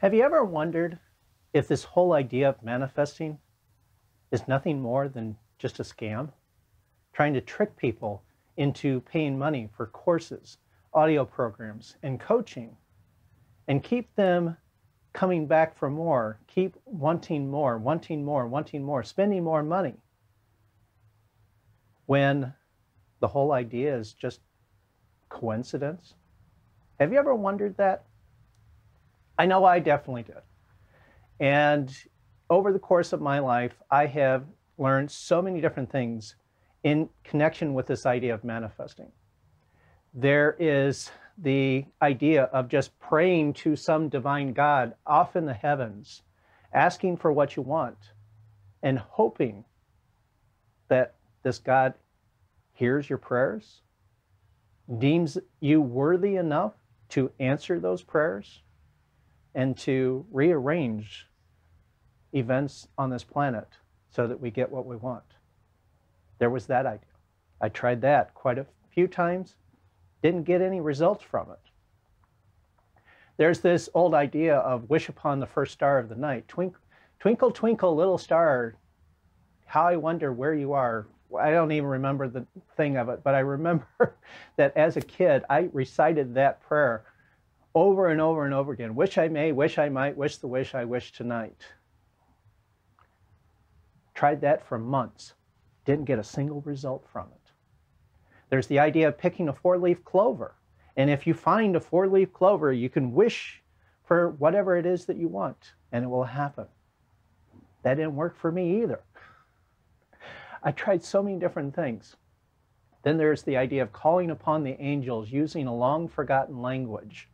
Have you ever wondered if this whole idea of manifesting is nothing more than just a scam? Trying to trick people into paying money for courses, audio programs, and coaching, and keep them coming back for more, keep wanting more, wanting more, wanting more, spending more money, when the whole idea is just coincidence? Have you ever wondered that? I know I definitely did. And over the course of my life, I have learned so many different things in connection with this idea of manifesting. There is the idea of just praying to some divine God off in the heavens, asking for what you want, and hoping that this God hears your prayers, deems you worthy enough to answer those prayers, and to rearrange events on this planet so that we get what we want. There was that idea. I tried that quite a few times, didn't get any results from it. There's this old idea of wish upon the first star of the night. Twinkle, twinkle, twinkle, little star, how I wonder where you are. I don't even remember the thing of it, but I remember that as a kid, I recited that prayer over and over and over again. Wish I may, wish I might, wish the wish I wish tonight. Tried that for months. Didn't get a single result from it. There's the idea of picking a four-leaf clover. And if you find a four-leaf clover, you can wish for whatever it is that you want, and it will happen. That didn't work for me either. I tried so many different things. Then there's the idea of calling upon the angels using a long forgotten language.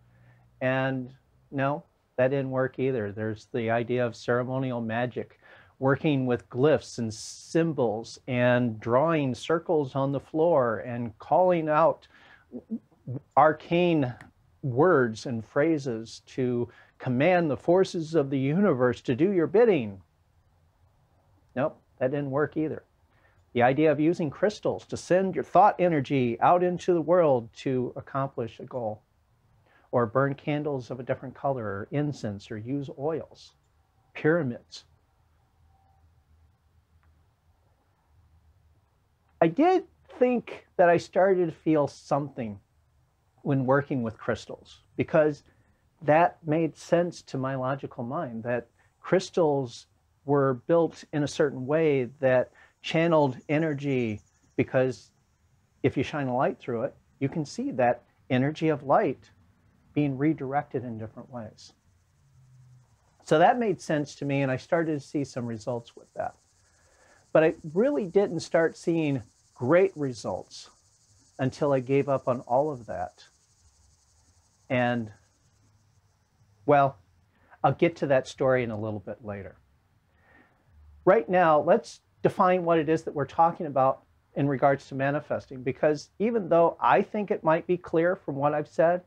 And no, that didn't work either. There's the idea of ceremonial magic working with glyphs and symbols and drawing circles on the floor and calling out arcane words and phrases to command the forces of the universe to do your bidding. Nope, that didn't work either. The idea of using crystals to send your thought energy out into the world to accomplish a goal, or burn candles of a different color, or incense, or use oils, pyramids, I did think that I started to feel something when working with crystals because that made sense to my logical mind that crystals were built in a certain way that channeled energy because if you shine a light through it, you can see that energy of light being redirected in different ways. So that made sense to me, and I started to see some results with that. But I really didn't start seeing great results until I gave up on all of that. And, well, I'll get to that story in a little bit later. Right now, let's define what it is that we're talking about in regards to manifesting, because even though I think it might be clear from what I've said,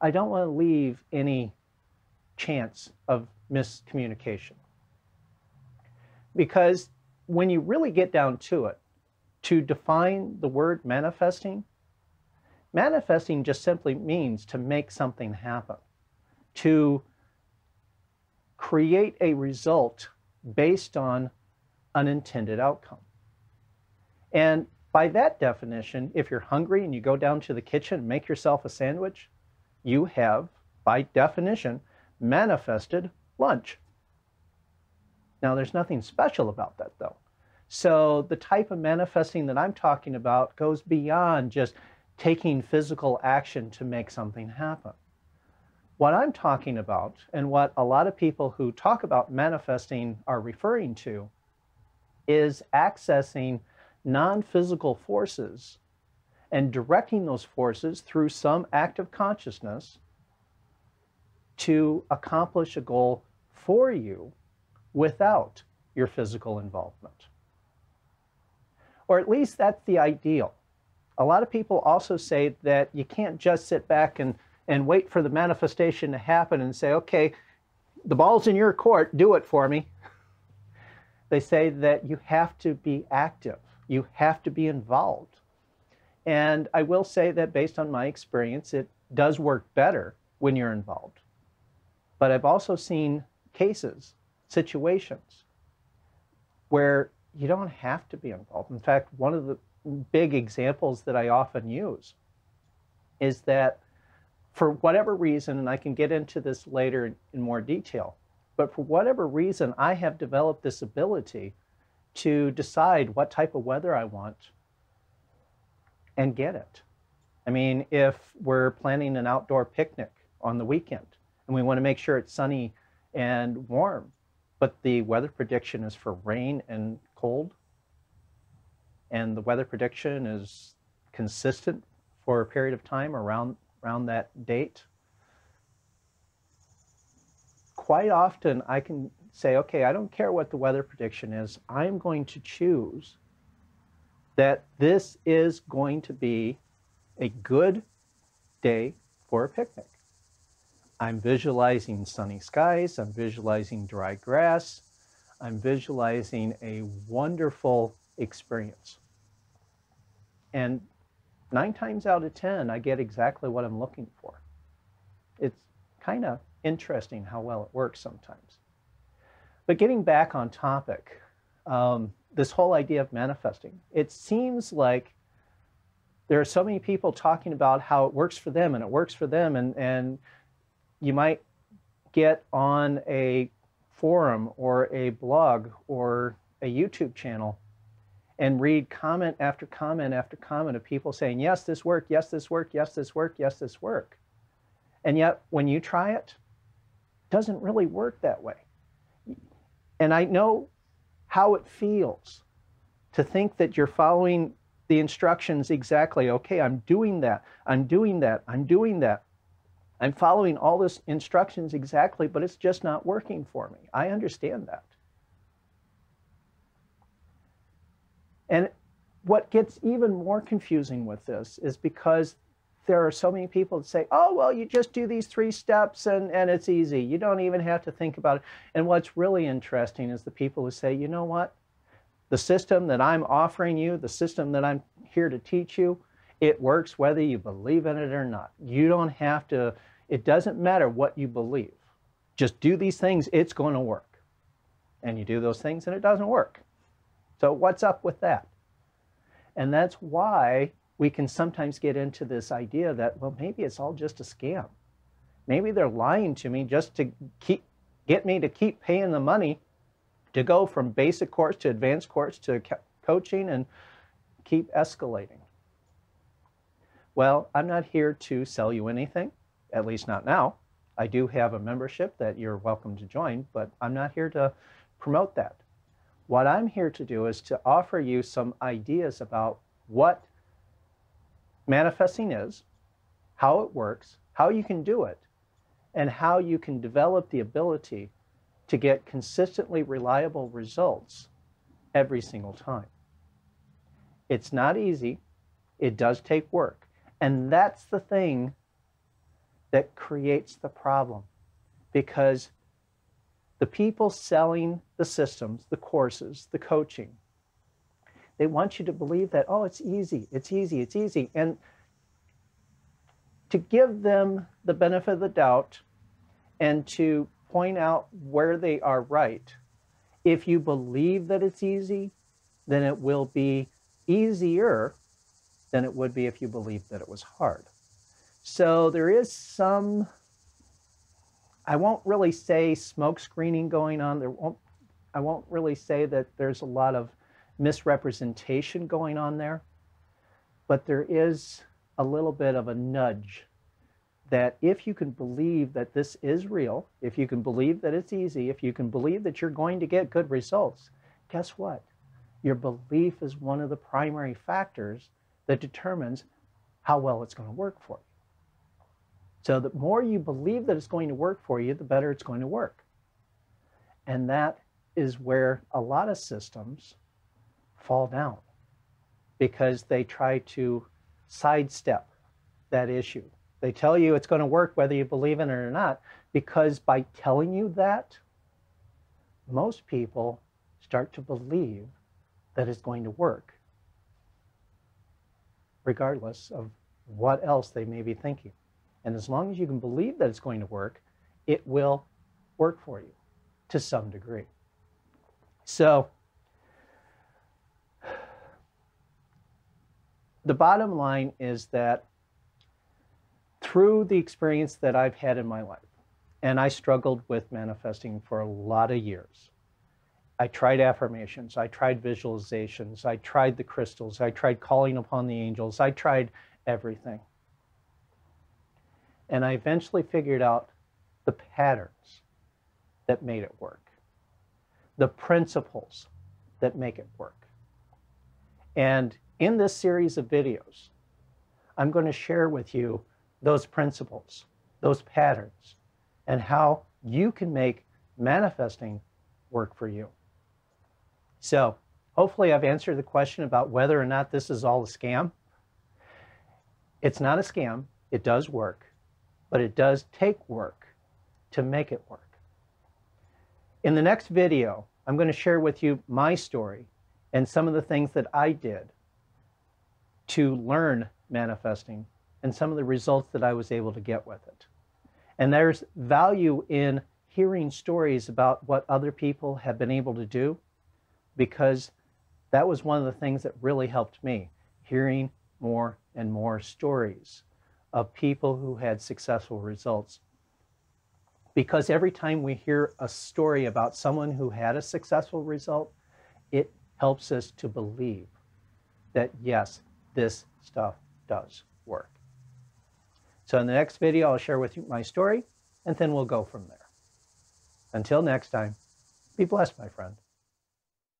I don't want to leave any chance of miscommunication. Because when you really get down to it, to define the word manifesting, manifesting just simply means to make something happen, to create a result based on an intended outcome. And by that definition, if you're hungry and you go down to the kitchen and make yourself a sandwich, you have, by definition, manifested lunch. Now, there's nothing special about that, though. So the type of manifesting that I'm talking about goes beyond just taking physical action to make something happen. What I'm talking about, and what a lot of people who talk about manifesting are referring to, is accessing non physical forces and directing those forces through some act of consciousness to accomplish a goal for you without your physical involvement or at least that's the ideal. A lot of people also say that you can't just sit back and, and wait for the manifestation to happen and say, okay, the ball's in your court, do it for me. They say that you have to be active, you have to be involved. And I will say that based on my experience, it does work better when you're involved. But I've also seen cases, situations where you don't have to be involved. In fact, one of the big examples that I often use is that for whatever reason, and I can get into this later in more detail, but for whatever reason, I have developed this ability to decide what type of weather I want and get it. I mean, if we're planning an outdoor picnic on the weekend and we want to make sure it's sunny and warm, but the weather prediction is for rain and cold, and the weather prediction is consistent for a period of time around, around that date, quite often I can say, okay, I don't care what the weather prediction is. I'm going to choose that this is going to be a good day for a picnic. I'm visualizing sunny skies, I'm visualizing dry grass, I'm visualizing a wonderful experience. And nine times out of 10, I get exactly what I'm looking for. It's kind of interesting how well it works sometimes. But getting back on topic, um, this whole idea of manifesting, it seems like there are so many people talking about how it works for them and it works for them, and, and you might get on a forum or a blog or a YouTube channel and read comment after comment after comment of people saying, yes, this worked, yes, this worked, yes, this worked, yes, this worked. And yet, when you try it, it doesn't really work that way. And I know how it feels to think that you're following the instructions exactly. Okay, I'm doing that, I'm doing that, I'm doing that. I'm following all this instructions exactly, but it's just not working for me. I understand that. And what gets even more confusing with this is because there are so many people that say, oh, well, you just do these three steps and, and it's easy. You don't even have to think about it. And what's really interesting is the people who say, you know what? The system that I'm offering you, the system that I'm here to teach you, it works whether you believe in it or not. You don't have to, it doesn't matter what you believe. Just do these things, it's going to work. And you do those things and it doesn't work. So what's up with that? And that's why we can sometimes get into this idea that, well, maybe it's all just a scam. Maybe they're lying to me just to keep get me to keep paying the money to go from basic course to advanced course to coaching and keep escalating. Well, I'm not here to sell you anything, at least not now. I do have a membership that you're welcome to join, but I'm not here to promote that. What I'm here to do is to offer you some ideas about what manifesting is, how it works, how you can do it, and how you can develop the ability to get consistently reliable results every single time. It's not easy. It does take work. And that's the thing that creates the problem because the people selling the systems, the courses, the coaching, they want you to believe that, oh, it's easy, it's easy, it's easy. And to give them the benefit of the doubt and to point out where they are right, if you believe that it's easy, then it will be easier than it would be if you believed that it was hard. So there is some I won't really say smoke screening going on. There won't, I won't really say that there's a lot of misrepresentation going on there, but there is a little bit of a nudge that if you can believe that this is real, if you can believe that it's easy, if you can believe that you're going to get good results, guess what? Your belief is one of the primary factors that determines how well it's going to work for you. So the more you believe that it's going to work for you, the better it's going to work. And that is where a lot of systems fall down because they try to sidestep that issue. They tell you it's going to work whether you believe in it or not, because by telling you that, most people start to believe that it's going to work, regardless of what else they may be thinking. And as long as you can believe that it's going to work, it will work for you to some degree. So, the bottom line is that through the experience that I've had in my life, and I struggled with manifesting for a lot of years. I tried affirmations, I tried visualizations, I tried the crystals, I tried calling upon the angels, I tried everything. And I eventually figured out the patterns that made it work, the principles that make it work. And in this series of videos, I'm going to share with you those principles, those patterns, and how you can make manifesting work for you. So, hopefully, I've answered the question about whether or not this is all a scam. It's not a scam, it does work, but it does take work to make it work. In the next video, I'm going to share with you my story and some of the things that I did to learn manifesting and some of the results that I was able to get with it. And there's value in hearing stories about what other people have been able to do because that was one of the things that really helped me, hearing more and more stories of people who had successful results. Because every time we hear a story about someone who had a successful result, it helps us to believe that yes, this stuff does work. So in the next video, I'll share with you my story, and then we'll go from there. Until next time, be blessed, my friend.